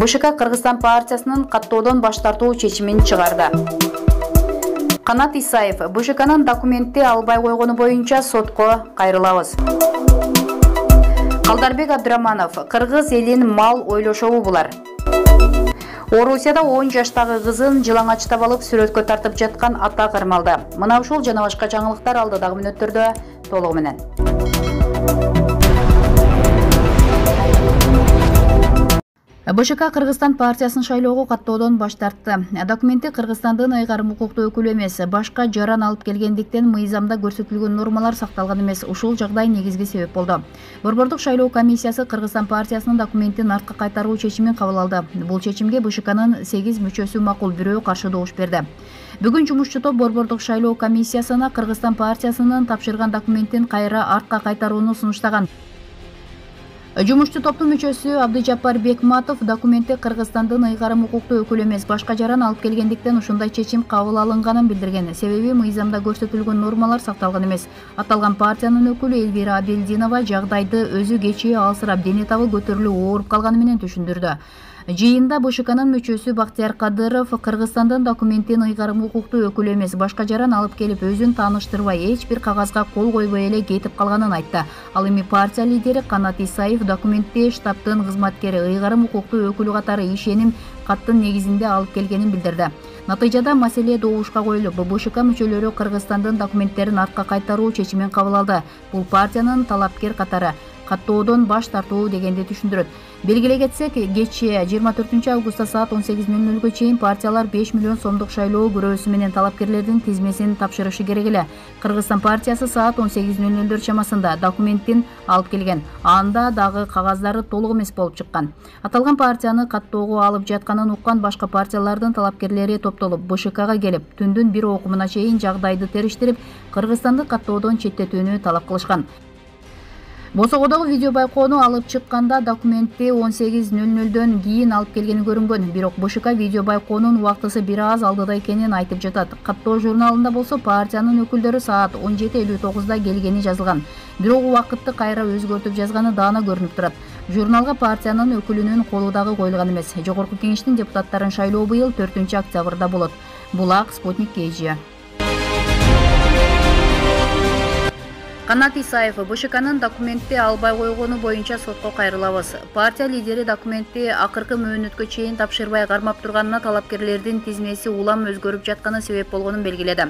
бшк кыргызстан партиясынын каттоодон баш тартуу чечимин чыгарды. Канат исаев бшкнын документти албай койгону боюнча сотко кайрылабыз. Калдарбек абдыраманов кыргыз элин мал ойлошобу булар. Орусияда он жаштагы кызын жылаңачтап алып сүрөткө тартып жаткан ата кармалды мына ушул жана башка жаңылыктар алдыдагы мүнөттөрдө толугу менен бшк кыргызстан партиясын шайлоого каттоодон баш тартты. Документти кыргызстандын ыйгарым укуктуу өкүлү эмес. Башка жаран алып келгендиктен мыйзамда көрсөтүлгөн нормалар сакталган эмес. Ушул жагдай негизги себеп болду. Борбордук шайлоо комиссиясы кыргызстан партиясынын документин артка кайтаруу чечимин кабыл алды. Бул чечимге бшкнын сегиз мүчөсү макул бирөө каршы добуш берди. Бүгүн жумушчу топ борбордук шайлоо комиссиясына кыргызстан партиясынын тапшырган документин кайра артка кайтарууну сунуштаган жумушчу топтун мүчөсү абдыжаппар бекматов документте кыргызстандын ыйгарым укуктуу өкүлү эмес башка жаран алып келгендиктен ушундай чечим кабыл алынганын билдирген. Себеби мыйзамда көрсөтүлгөн нормалар сакталган эмес. Аталган партиянын өкүлү элвира абелдинова жагдайды өзү кечээ алсырап дене табы көтөрүлүп ооруп калганы менен түшүндүрдү жыйында бшкнын мүчөсү бактияр кадыров кыргызстандын документин ыйгарым укуктуу өкүлү эмес башка жаран алып келип өзүн тааныштырбай эч бир кагазга кол койбой эле кетип калганын айтты. Ал эми партия лидери канат исаев документти штабтын кызматкери ыйгарым укуктуу өкүлү катары ишеним каттын негизинде алып келгенин билдирди. Натыйжада маселе добушка коюлуп бшк мүчөлөрү кыргызстандын документтерин артка кайтаруу чечимин кабыл алды. Бул партиянын талапкер катары каттоодон баш тартуу дегенди түшүндүрөт. Белгилей кетсек кечээ жыйырма төртүнчү августта саат он сегиз нөл нөлгө чейин партиялар беш миллион сомдук шайлоо күрөөсү менен талапкерлердин тизмесин тапшырышы керек эле. Кыргызстан партиясы саат он сегиз нөл нөлдөр чамасында документин алып келген. Анда дагы кагаздары толук эмес болуп чыккан. Аталган партияны каттоого алып жатканын уккан башка партиялардын талапкерлери топтолуп бшкга келип түндүн бир окумуна чейин жагдайды териштирип кыргызстанды каттоодон четтетүүнү талап кылышкан босогодогу видео байкоону алып чыкканда документти он сегиз нөл нөлдөн кийин алып келгени көрүнгөн. Бирок бшк видео байкоонун убактысы бир аз алдыда экенин айтып жатат. Каттоо журналында болсо партиянын өкүлдөрү саат он жети элүү тогузда келгени жазылган. Бирок убакытты кайра өзгөртүп жазганы даана көрүнүп турат. Журналга партиянын өкүлүнүн колу дагы коюлган эмес. Жогорку кеңештин депутаттарын шайлоо быйыл төртүнчү октябрда болот. Булак спутник kg канат исаев бшкнын документти албай койгону боюнча сотко кайрылабыз. Партия лидери документти акыркы мөөнөткө чейин тапшырбай кармап турганына талапкерлердин тизмеси улам өзгөрүп жатканы себеп болгонун белгиледи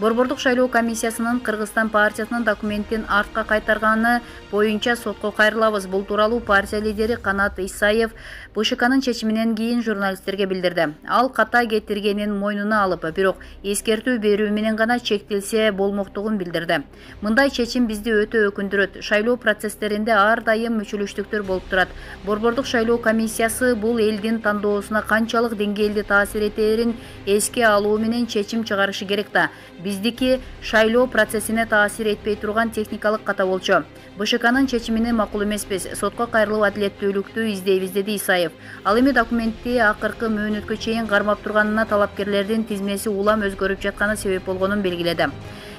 борбордук шайлоо комиссиясынын кыргызстан партиясынын документин артка кайтарганы боюнча сотко кайрылабыз. Бул тууралуу партия лидери канат исаев бшкнын чечиминен кийин журналисттерге билдирди. Ал ката кетиргенин мойнуна алып бирок эскертүү берүү менен гана чектелсе болмоктугун билдирди. Мындай чечим бизди өтө өкүндүрөт. Шайлоо процесстеринде ар дайым мүчөлүштүктөр болуп турат. Борбордук шайлоо комиссиясы бул элдин тандоосуна канчалык деңгээлде таасир этээрин эске алуу менен чечим чыгарышы керек да. Биздики шайлоо процессине таасир этпей турган техникалык ката болчу бшкнын чечимине макул эмеспиз. Сотко кайрылып адилеттүүлүктү издейбиз деди исаев. Ал эми документти акыркы мөөнөткө чейин кармап турганына талапкерлердин тизмеси улам өзгөрүп жатканы себеп болгонун белгиледи.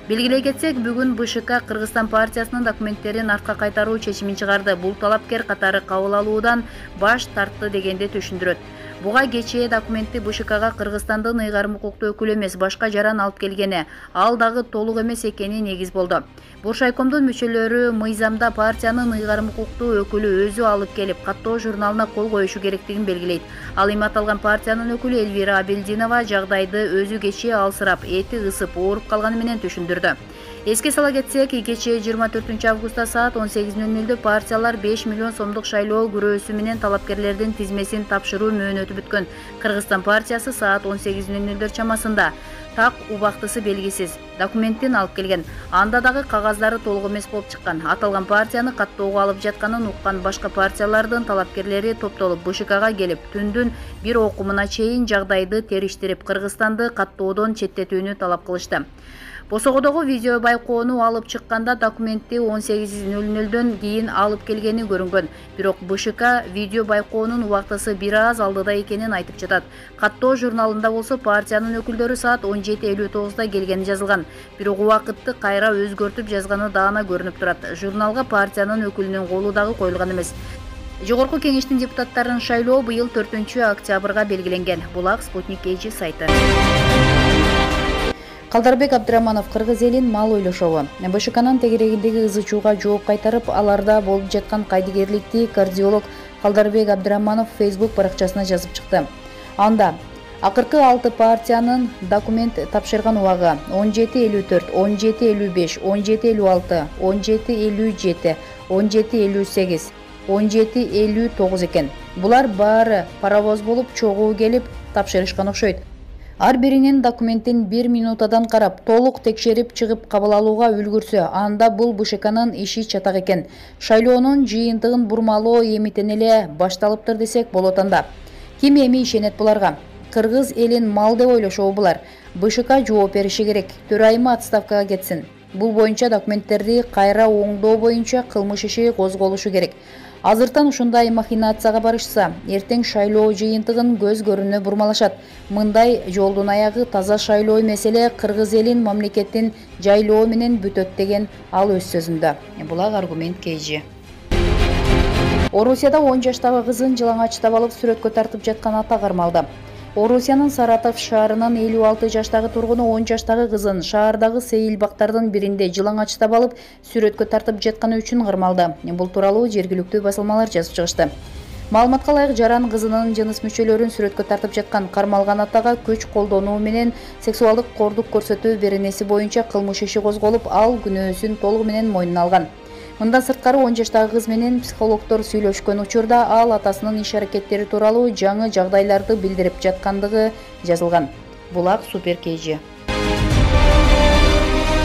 Белгилей кетсек бүгүн бшк кыргызстан партиясынын документтерин артка кайтаруу чечимин чыгарды. Бул талапкер катары кабыл алуудан баш тартты дегенди түшүндүрөт буга кечээ документти бшкга кыргызстандын ыйгарым укуктуу өкүлү эмес башка жаран алып келгени ал дагы толук эмес экени негиз болду. Буршайкомдун мүчөлөрү мыйзамда партиянын ыйгарым укуктуу өкүлү өзү алып келип каттоо журналына кол коюшу керектигин белгилейт. Ал эми аталган партиянын өкүлү элвира абелдинова жагдайды өзү кечээ алсырап эти ысып ооруп калганы менен түшүндүрдү. Эске сала кетсек кечээ жыйырма төртүнчү августта саат он сегиз нөл нөлдө партиялар беш миллион сомдук шайлоо күрөөсү менен талапкерлердин тизмесин тапшыруу мөөнөтү бүткөн. Кыргызстан партиясы саат он сегиз нөл нөлдөр чамасында. Так убактысы белгисиз. Документин алып келген. Анда дагы кагаздары толук эмес болуп чыккан. Аталган партияны каттоого алып жатканын уккан башка партиялардын талапкерлери топтолуп бшкга келип түндүн бир окумуна чейин жагдайды териштирип кыргызстанды каттоодон четтетүүнү талап кылышты босогодогу видео байкоону алып чыкканда документти он сегиз нөл нөлдөн кийин алып келгени көрүнгөн. Бирок бшк видео байкоонун убактысы бир аз алдыда экенин айтып жатат. Каттоо журналында болсо партиянын өкүлдөрү саат он жети элүү тогузда келгени жазылган. Бирок убакытты кайра өзгөртүп жазганы даана көрүнүп турат. Журналга партиянын өкүлүнүн колу дагы коюлган эмес. Жогорку кеңештин депутаттарын шайлоо быйыл төртүнчү октябрга белгиленген. Бул ак спутник эжи сайты калдарбек абдыраманов кыргыз элин мал ойлошобу бшкнын тегерегиндеги ызы чууга жооп кайтарып аларда болуп жаткан кайдыгерликти кардиолог калдарбек абдыраманов фейсбук баракчасына жазып чыкты. Анда акыркы алты партиянын документ тапшырган убагы он жети элүү төрт он жети элүү беш он жети элүү алты он жети элүү жети он жети элүү сегиз он жети элүү тогуз экен. Булар баары паровоз болуп чогуу келип тапшырышкан окшойт ар биринин документин бир минутадан карап толук текшерип чыгып кабыл алууга үлгүрсө анда бул бшкнын иши чатак экен. Шайлоонун жыйынтыгын бурмалоо эмитен эле башталыптыр десек болот анда. Ким эми ишенет буларга? Кыргыз элин мал деп ойлошобу булар. Бшк жооп бериши керек. Төрайымы отставкага кетсин. Бул боюнча документтерди кайра оңдоо боюнча кылмыш иши козголушу керек азыртан ушундай махинацияга барышса эртең шайлоо жыйынтыгын көз көрүнө бурмалашат. Мындай жолдун аягы таза шайлоо эмес эле кыргыз элин мамлекетин жайлоо менен бүтөт деген ал өз сөзүндө. Бул ак аргумент kg орусияда он жаштагы кызын жалаңачтап алып сүрөткө тартып жаткан ата кармалды орусиянын саратов шаарынын элүү алты жаштагы тургуну он жаштагы кызын шаардагы сейил бактардын биринде жылаңачтап алып сүрөткө тартып жатканы үчүн кармалды бул тууралуу жергиликтүү басылмалар жазып чыгышты. Маалыматка ылайык жаран кызынын жыныс мүчөлөрүн сүрөткө тартып жаткан кармалган атага күч колдонуу менен сексуалдык кордук көрсөтүү беренеси боюнча кылмыш иши козголуп ал күнөөсүн толугу менен мойнуна алган мындан сырткары он жаштагы кыз менен психологдор сүйлөшкөн учурда ал атасынын иш аракеттери тууралуу жаңы жагдайларды билдирип жаткандыгы жазылган. Бул ак супер kg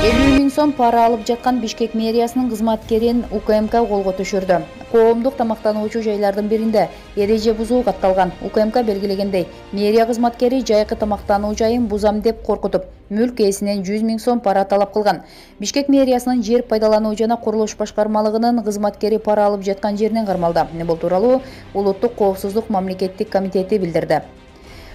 элүү сом пара алып жаткан бишкек мэриясынын кызматкерин укмк колго түшүрдү коомдук тамактануучу жайлардын биринде эреже бузуу катталган укмк белгилегендей мэрия кызматкери жайкы тамактануу жайын бузам деп коркутуп мүлк ээсинен жүз миң сом пара талап кылган бишкек мэриясынын жер пайдалануу жана курулуш башкармалыгынын кызматкери пара алып жаткан жеринен кармалды бул тууралуу улуттук коопсуздук мамлекеттик комитети билдирди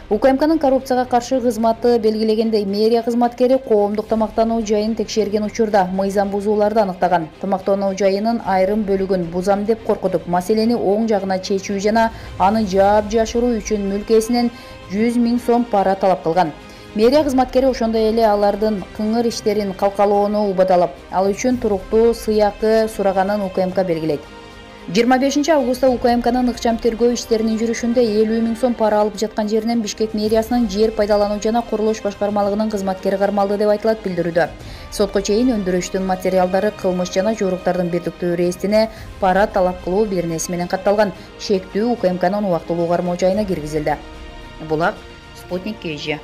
укмкнын коррупцияга каршы кызматы белгилегендей мэрия кызматкери коомдук тамактануу жайын текшерген учурда мыйзам бузууларды аныктаган. Тамактануу жайынын айрым бөлүгүн бузам деп коркутуп маселени оң жагына чечүү жана аны жаап жашыруу үчүн мүлк ээсинен жүз миң сом пара талап кылган. Мэрия кызматкери ошондой эле алардын кыңыр иштерин калкалоону убадалап ал үчүн туруктуу сыйакы сураганын укмк белгилейт жыйырма бешинчи августта укмкнын ыкчам тергөө иштеринин жүрүшүндө элүү миң сом пара алып жаткан жеринен бишкек мэриясынын жер пайдалануу жана курулуш башкармалыгынын кызматкери кармалды деп айтылат билдирүүдө. Сотко чейин өндүрүштүн материалдары кылмыш жана жоруктардын бирдиктүү реестине пара талап кылуу беренеси менен катталган. Шектүү укмкнын убактылуу кармоо жайына киргизилди. Бул ак спутник kg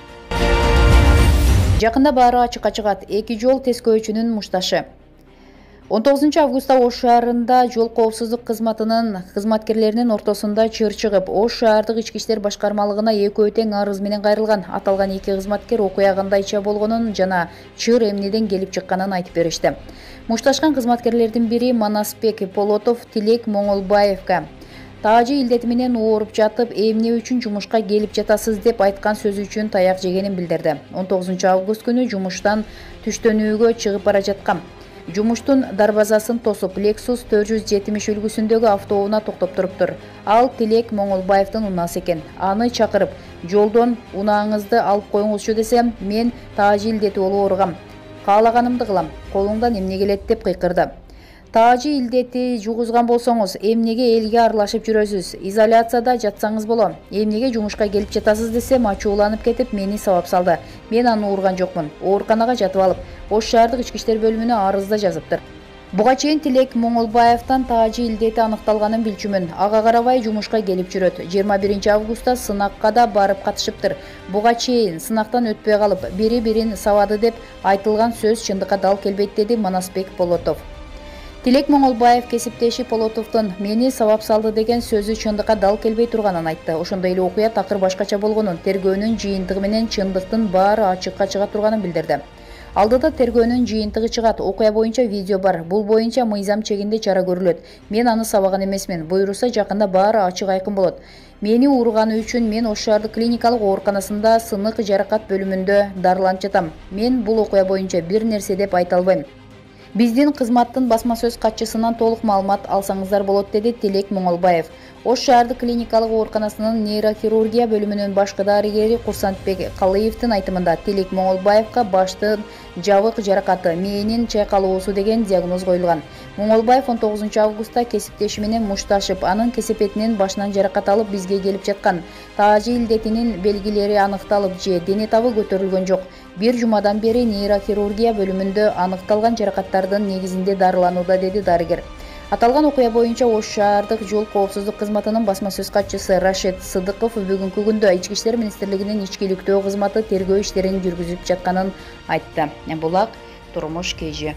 жакында баары ачыкка чыгат эки жол тескөөчүнүн мушташы он тогузунчу августта ош шаарында жол коопсуздук кызматынын кызматкерлеринин ортосунда чыр чыгып ош шаардык ички иштер башкармалыгына экөө тең арыз менен кайрылган аталган эки кызматкер окуя кандайча болгонун жана чыр эмнеден келип чыкканын айтып беришти. Мушташкан кызматкерлердин бири манасбек полотов тилек моңолбаевга таажы илдети менен ооруп жатып эмне үчүн жумушка келип жатасыз деп айткан сөзү үчүн таяк жегенин билдирди. Он тогузунчу август күнү жумуштан түштөнүүгө чыгып бара жаткам жумуштун дарбазасын тосуп лексус төрт жүз жетимиш үлгүсүндөгү токтоп туруптур ал тилек моңолбаевдин унаасы экен аны чакырып жолдон унааңызды алып коюңузчу десем мен таажы илдети болуп ооругам каалаганымды кылам колуңдан эмне келет деп кыйкырды таажы илдети жугузган болсоңуз эмнеге элге аралашып жүрөсүз? Изоляцияда жатсаңыз болом. Эмнеге жумушка келип жатасыз десем ачууланып кетип мени сабап салды. Мен аны ууруган жокмун. Ооруканага жатып алып ош шаардык ички иштер бөлүмүнө арыз да жазыптыр. Буга чейин тилек моңолбаевден таажы илдети аныкталганын билчүмүн. Ага карабай жумушка келип жүрөт. Жыйырма биринчи августта сынакка да барып катышыптыр. Буга чейин сынактан өтпөй калып бири бирин сабады деп айтылган сөз чындыкка дал келбейт деди манасбек болотов тилек моңолбаев кесиптеши полотовдун мени сабап салды деген сөзү чындыкка дал келбей турганын айтты. Ошондой эле окуя такыр башкача болгонун тергөөнүн жыйынтыгы менен чындыктын баары ачыкка чыга турганын билдирди. Алдыда тергөөнүн жыйынтыгы чыгат. Окуя боюнча видео бар. Бул боюнча мыйзам чегинде чара көрүлөт. Мен аны сабаган эмесмин буюрса жакында баары ачык айкын болот. Мени ууруганы үчүн мен ош шаардык клиникалык ооруканасында сынык жаракат бөлүмүндө дарыланып жатам. Мен бул окуя боюнча бир нерсе деп айта албайм биздин кызматтын басма сөз катчысынан толук маалымат алсаңыздар болот деди тилек моңолбаев ош шаардык клиникалык ооруканасынын нейрохирургия бөлүмүнүн башкы дарыгери курсантбек калыевдин айтымында тилек моңолбаевга баштын жабык жаракаты мээнин чайкалуусу деген диагноз коюлган моңолбаев он тогузунчу августта кесиптеши менен мушташып анын кесепетинин башынан жаракат алып бизге келип жаткан таажы илдетинин белгилери аныкталып же дене табы көтөрүлгөн жок бир жумадан бери нейрохирургия бөлүмүндө аныкталган негизинде дарыланууда деди дарыгер. Аталган окуя боюнча ош шаардык жол коопсуздук кызматынын басма сөз катчысы рашид сыдыков бүгүнкү күндө ички иштер министрлигинин ичкиликтөө кызматы тергөө иштерин жүргүзүп жатканын айтты. Булак турмуш kg